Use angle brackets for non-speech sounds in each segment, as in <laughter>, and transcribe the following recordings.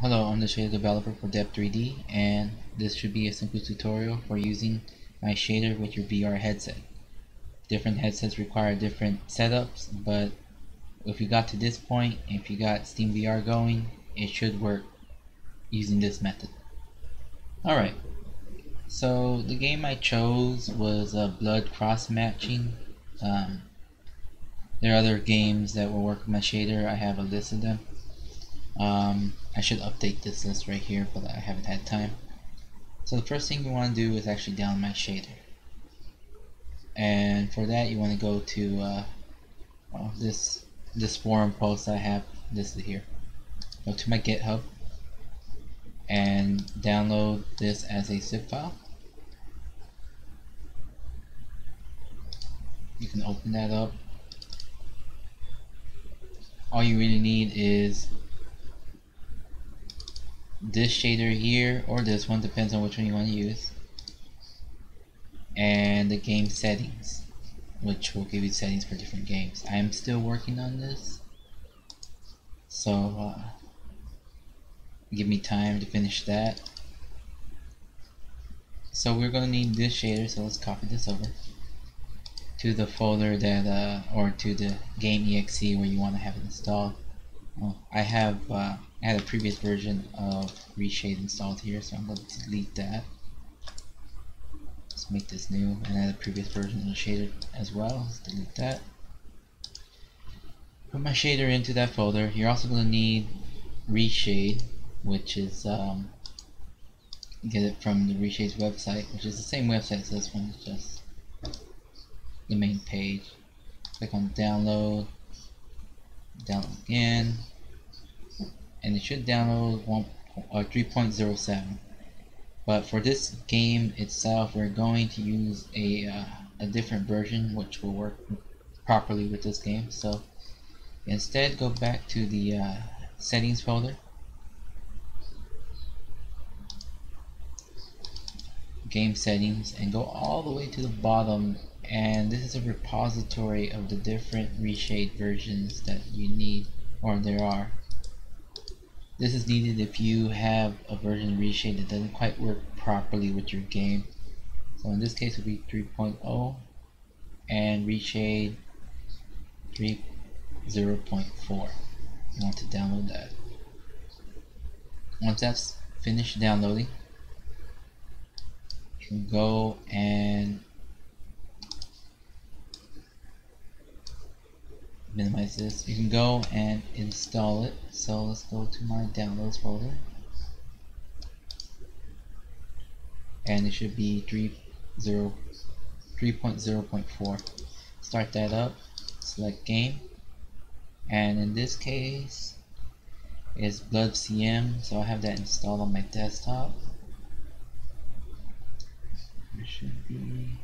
Hello, I'm the shader developer for Depth3D and this should be a simple tutorial for using my shader with your VR headset. Different headsets require different setups, but if you got to this point, if you got Steam VR going, it should work using this method. Alright, so the game I chose was uh, Blood Cross Matching. Um, there are other games that will work with my shader, I have a list of them. Um, I should update this list right here, but I haven't had time. So the first thing you want to do is actually download my shader. And for that you want to go to uh, well, this this forum post I have listed here. Go to my GitHub and download this as a zip file. You can open that up. All you really need is this shader here or this one depends on which one you want to use. And the game settings which will give you settings for different games. I am still working on this. So uh, give me time to finish that. So we're gonna need this shader so let's copy this over to the folder that uh, or to the game exe where you want to have it installed. Well, I have uh, I had a previous version of Reshade installed here, so I'm going to delete that. Let's make this new, and I had a previous version of the shader as well. Let's delete that. Put my shader into that folder. You're also going to need Reshade, which is um, get it from the Reshade's website, which is the same website as this one, it's just the main page. Click on download, download again, and it should download 1 uh, 3.07 but for this game itself we're going to use a, uh, a different version which will work properly with this game. So instead go back to the uh, settings folder. Game settings and go all the way to the bottom and this is a repository of the different reshade versions that you need or there are this is needed if you have a version of Reshade that doesn't quite work properly with your game. So in this case it would be 3.0 and Reshade 3.0.4. You want to download that. Once that's finished downloading, you can go and minimize this. You can go and install it. So let's go to my downloads folder. And it should be 3.0.4. Start that up, select game. And in this case, it's Blood CM, so I have that installed on my desktop. It should be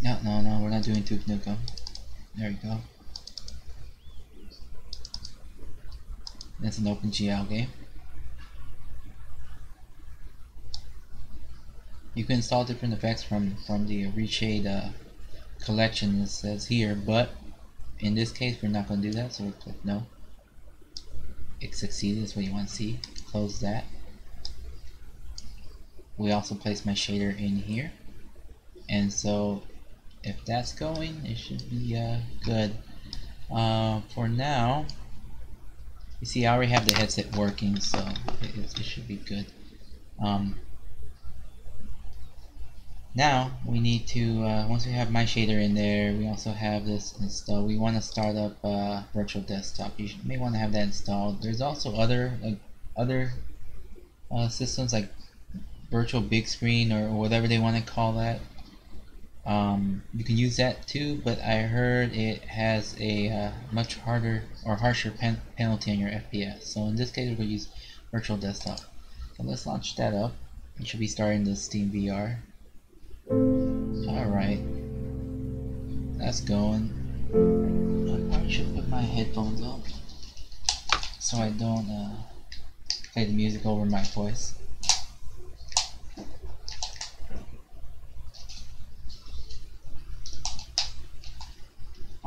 No, no, no, we're not doing Duke Nukem. There you go. That's an OpenGL game. You can install different effects from, from the Reshade uh, collection it says here, but in this case we're not going to do that, so we click no. It succeeded, is what you want to see. Close that. We also place my shader in here. And so if that's going, it should be uh, good. Uh, for now, you see I already have the headset working, so it, it should be good. Um, now we need to, uh, once we have my shader in there, we also have this installed. We want to start up uh, virtual desktop. You may want to have that installed. There's also other like other uh, systems like virtual big screen or whatever they want to call that um, you can use that too, but I heard it has a uh, much harder or harsher pen penalty on your FPS. So in this case, we're going to use Virtual Desktop. So let's launch that up. It should be starting the Steam VR. Alright. That's going. I probably should put my headphones on so I don't uh, play the music over my voice.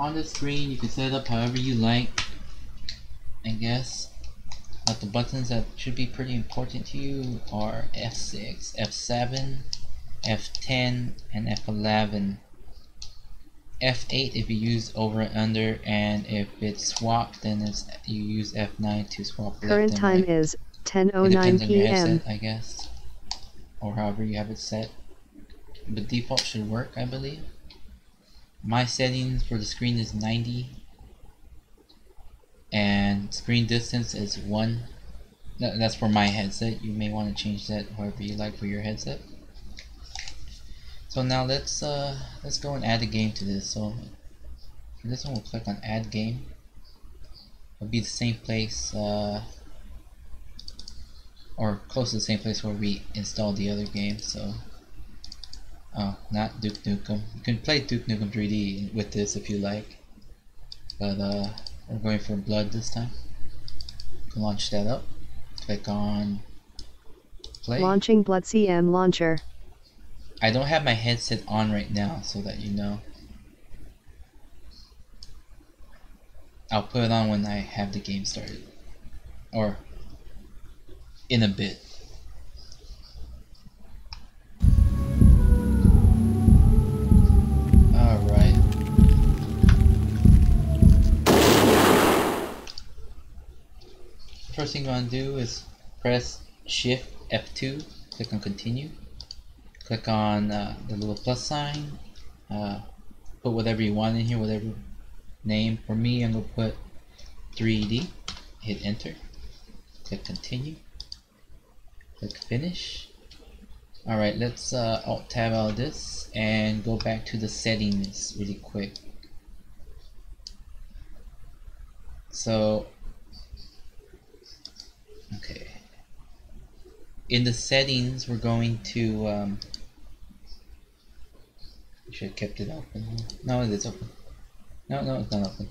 On the screen you can set it up however you like I guess but the buttons that should be pretty important to you are F6, F7, F10 and F11 F8 if you use over and under and if it's swapped then it's you use F9 to swap Current time right. is 10.09 p.m. I guess or however you have it set but default should work I believe my settings for the screen is 90 and screen distance is 1 that's for my headset. You may want to change that however you like for your headset. So now let's uh, let's go and add a game to this. So for this one we'll click on add game. It'll be the same place uh, or close to the same place where we installed the other game so Oh, not Duke Nukem. You can play Duke Nukem 3D with this if you like. But uh, we're going for Blood this time. Launch that up. Click on play. Launching Blood CM launcher. I don't have my headset on right now so that you know. I'll put it on when I have the game started. Or in a bit. First thing you want to do is press shift F2 click on continue click on uh, the little plus sign uh, put whatever you want in here whatever name. For me I'm gonna put 3D hit enter click continue click finish. Alright let's uh, alt tab out this and go back to the settings really quick. So Okay. In the settings, we're going to, um, should have kept it open. No, it is open. No, no, it's not open.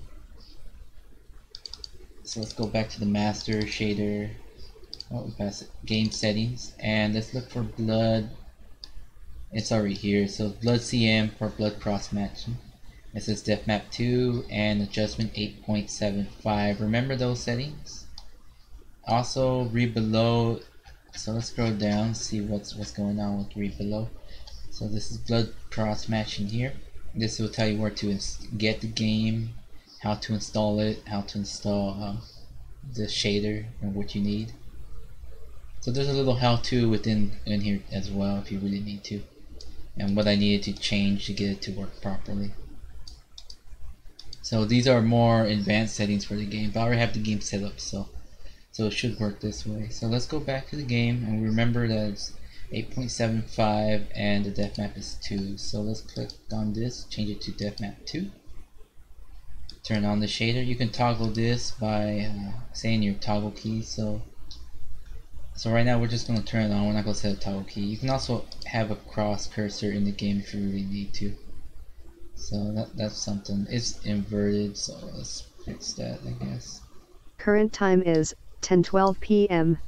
So let's go back to the master shader. Oh, we passed it. Game settings, and let's look for blood. It's already here. So blood CM for blood cross matching. It says depth map 2 and adjustment 8.75. Remember those settings? also read below so let's scroll down see what's what's going on with read below. So this is blood cross matching here. This will tell you where to get the game how to install it how to install uh, the shader and what you need. So there's a little how-to within in here as well if you really need to and what I needed to change to get it to work properly. So these are more advanced settings for the game but I already have the game set up so so it should work this way. So let's go back to the game and remember that it's 8.75 and the depth map is 2. So let's click on this, change it to depth map 2. Turn on the shader. You can toggle this by uh, saying your toggle key. So so right now we're just going to turn it on. We're not going to set a toggle key. You can also have a cross cursor in the game if you really need to. So that, that's something. It's inverted, so let's fix that I guess. Current time is 10:12 p.m.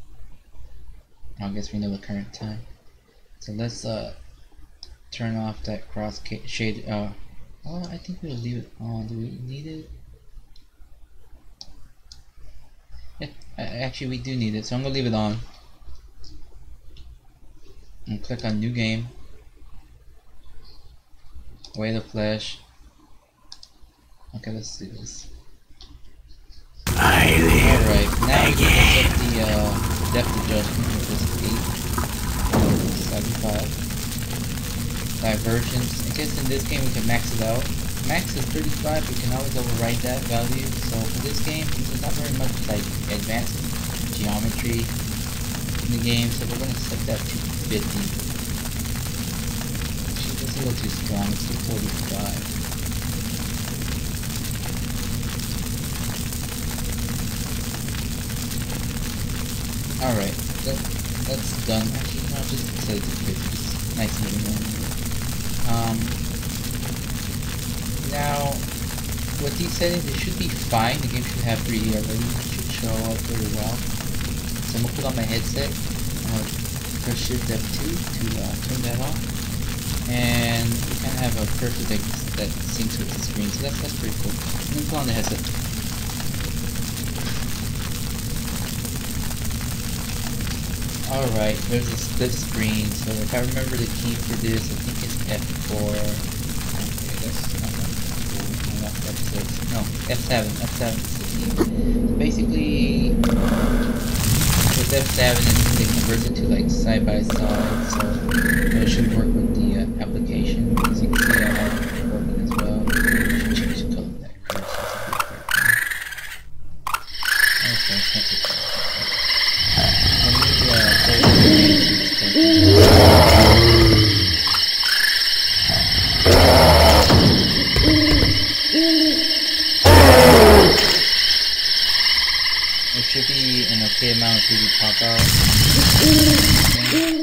I guess we know the current time. So let's uh turn off that cross shade. Uh, well, I think we'll leave it on. Do we need it? Yeah, actually we do need it, so I'm gonna leave it on. And click on new game. Way the Flash. Okay, let's do this. Alright, now we set the uh, depth adjustment, which is 8, 75. Divergence, I guess in this game we can max it out. Max is 35, we can always overwrite that value. So for this game, there's not very much like advanced geometry in the game, so we're gonna set that to 50. Actually, that's a little too strong, it's to 45. Alright, that, that's done. Actually, no, just set it to 50. Just nice and even. Um, now, with these settings, it should be fine. The game should have 3D already. It should show up very well. So I'm going to put on my headset. I'm going to press Shift F2 to uh, turn that off and we kind of have a cursor that, that syncs with the screen, so that's, that's pretty cool. And then put on the headset. Alright, there's a split screen, so if I remember the key for this, I think it's F4. Okay, that's not F4, not F6. No, F7, F7 is the key. So basically, with F7 it, it converts it to like side by side, so it should work with the should be an okay amount 3D pop out. <laughs>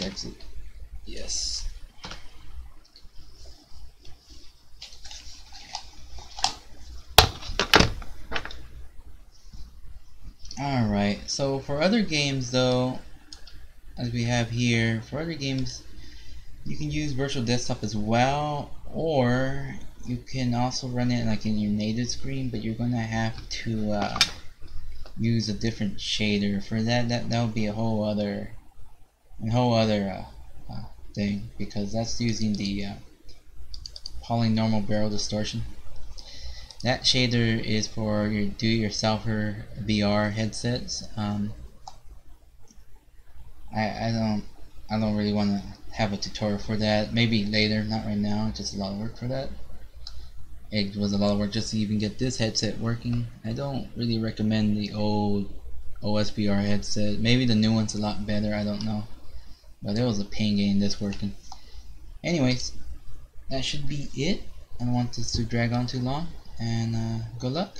let's exit. Yes. Alright, so for other games though, as we have here, for other games, you can use virtual desktop as well, or you can also run it like in your native screen, but you're gonna have to uh, use a different shader for that. That that would be a whole other, a whole other uh, uh, thing because that's using the uh, polynomial barrel distortion. That shader is for your do-it-yourselfer VR headsets. Um, I I don't I don't really want to have a tutorial for that. Maybe later, not right now. Just a lot of work for that. It was a lot of work just to even get this headset working. I don't really recommend the old OSVR headset. Maybe the new one's a lot better. I don't know. But it was a pain getting this working. Anyways, that should be it. I don't want this to drag on too long. And uh, good luck.